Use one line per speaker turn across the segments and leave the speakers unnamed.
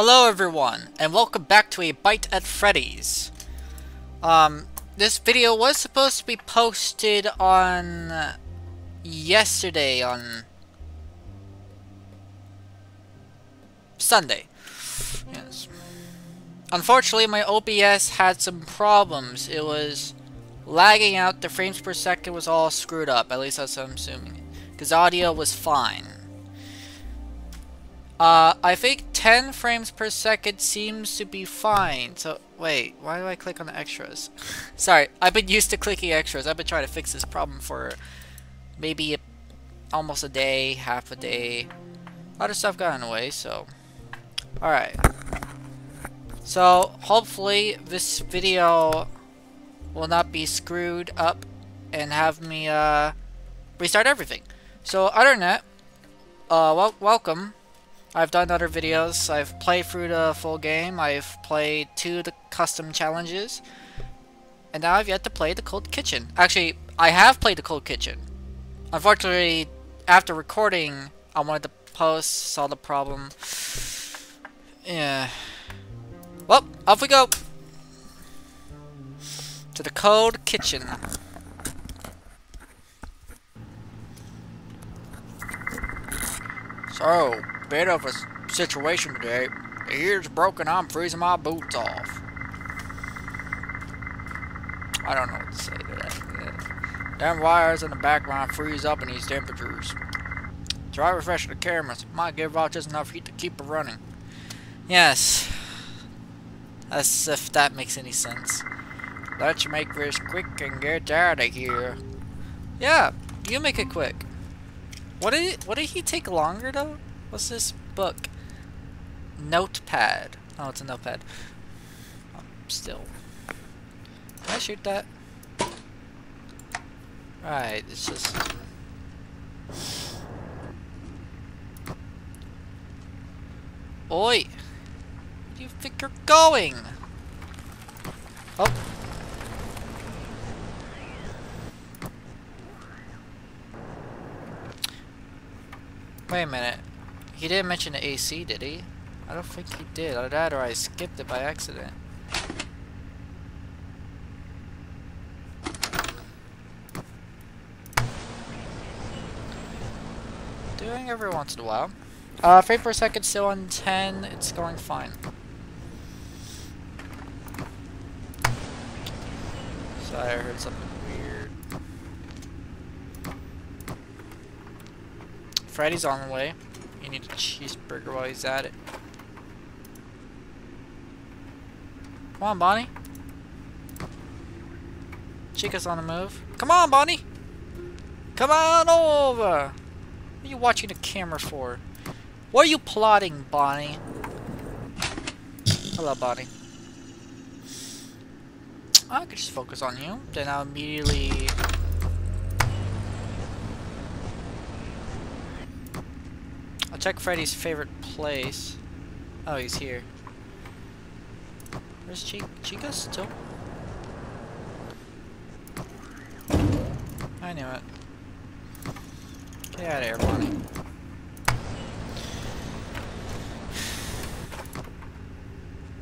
Hello everyone, and welcome back to a Bite at Freddy's. Um, this video was supposed to be posted on yesterday on Sunday. Yes. Unfortunately, my OBS had some problems. It was lagging out, the frames per second was all screwed up, at least that's what I'm assuming. Because audio was fine. Uh, I think 10 frames per second seems to be fine. So, wait, why do I click on the extras? Sorry, I've been used to clicking extras. I've been trying to fix this problem for maybe a, almost a day, half a day. A lot of stuff got in the way, so... Alright. So, hopefully this video will not be screwed up and have me, uh, restart everything. So, other than that, uh, wel welcome. I've done other videos. I've played through the full game. I've played two of the custom challenges. And now I've yet to play the Cold Kitchen. Actually, I have played the Cold Kitchen. Unfortunately, after recording, I wanted to post, saw the problem. Yeah. Well, off we go! To the Cold Kitchen. So, bit of a situation today. Ears broken, I'm freezing my boots off. I don't know what to say to that. Them wires in the background freeze up in these temperatures. Try refreshing the cameras. Might give out just enough heat to keep it running. Yes. As if that makes any sense. Let's make this quick and get out of here. Yeah, you make it quick. What did what did he take longer though? What's this book? Notepad. Oh, it's a notepad. Oh, still. Can I shoot that? Right, it's just... Oi! Where do you think you're going? Oh. Wait a minute. He didn't mention the AC, did he? I don't think he did. Either that or I skipped it by accident. Doing every once in a while. Uh, frame per second still on 10. It's going fine. Sorry, I heard something weird. Freddy's on the way. Need a cheeseburger while he's at it. Come on, Bonnie. Chica's on the move. Come on, Bonnie! Come on over! What are you watching the camera for? What are you plotting, Bonnie? Hello, Bonnie. I could just focus on you. Then I'll immediately... Check Freddy's favorite place. Oh, he's here. Where's Ch Chica still? I knew it. Get out of here, Bonnie.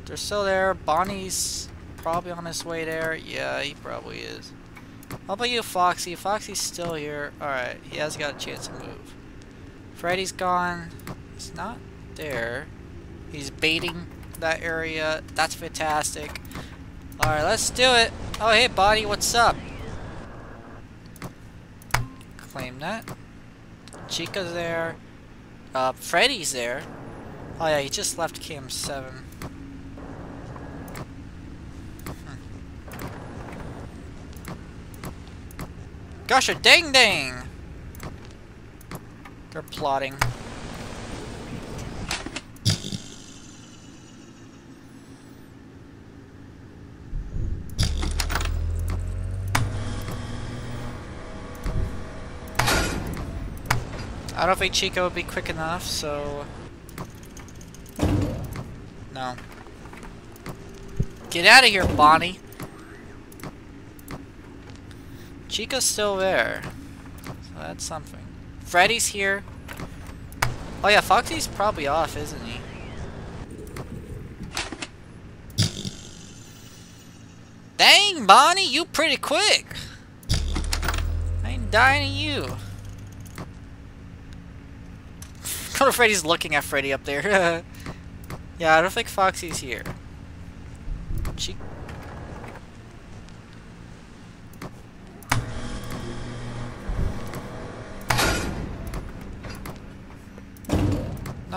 They're still there. Bonnie's probably on his way there. Yeah, he probably is. How about you, Foxy? Foxy's still here. Alright, he has got a chance to move. Freddy's gone. He's not there. He's baiting that area. That's fantastic. Alright, let's do it. Oh, hey, Bonnie, what's up? Claim that. Chica's there. Uh, Freddy's there. Oh yeah, he just left cam 7. Gosh, a ding ding! They're plotting. I don't think Chica would be quick enough, so... No. Get out of here, Bonnie! Chica's still there. So that's something. Freddy's here. Oh yeah, Foxy's probably off, isn't he? Dang, Bonnie, you pretty quick. I ain't dying to you. Colonel Freddy's looking at Freddy up there. yeah, I don't think Foxy's here.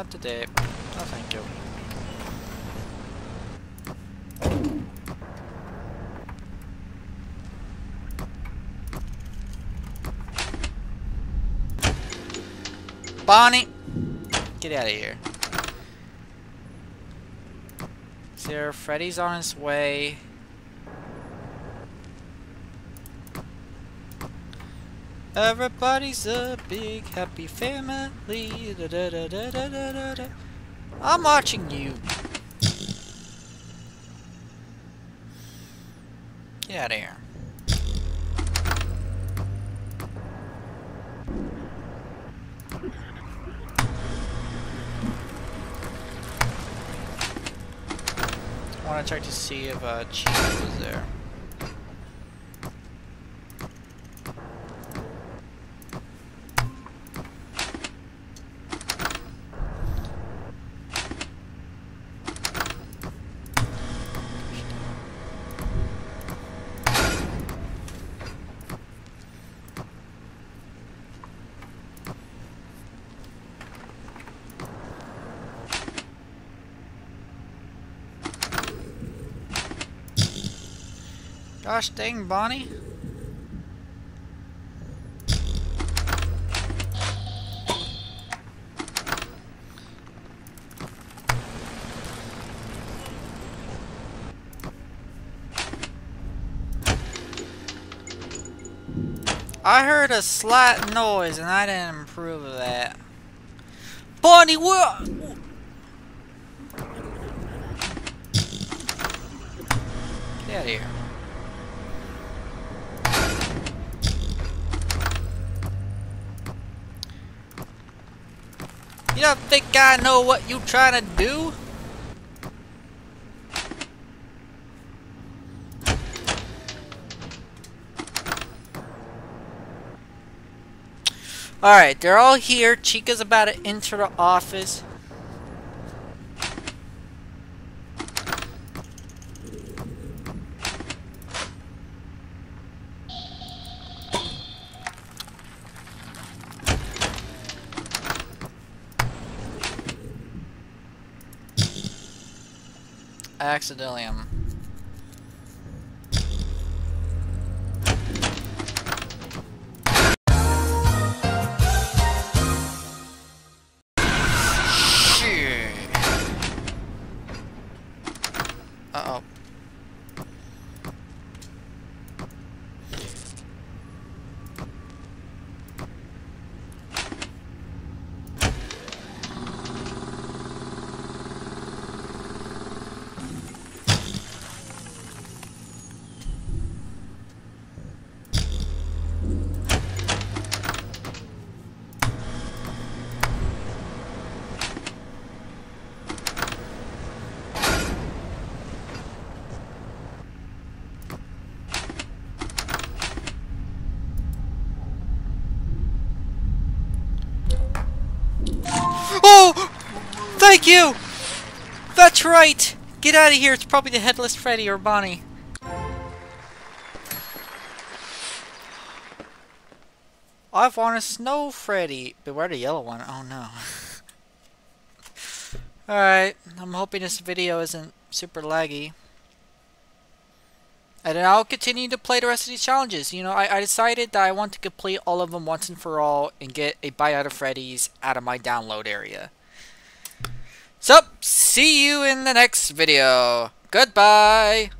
Not today. No, thank you. Bonnie! Get out of here. There, Freddy's on his way. Everybody's a big happy family. Da, da, da, I'm watching you. Get out of here. I want to check to see if uh, Chief was there. Gosh dang, Bonnie. I heard a slight noise and I didn't approve of that. Bonnie, what? Get out of here. You don't think I know what you trying to do? Alright, they're all here. Chica's about to enter the office. Accidentally am. Oh! Thank you! That's right! Get out of here, it's probably the Headless Freddy or Bonnie. I've won a Snow Freddy. Beware the yellow one. Oh no. Alright, I'm hoping this video isn't super laggy. And then I'll continue to play the rest of these challenges. You know, I, I decided that I want to complete all of them once and for all and get a Bite Out of Freddy's out of my download area. So, see you in the next video. Goodbye!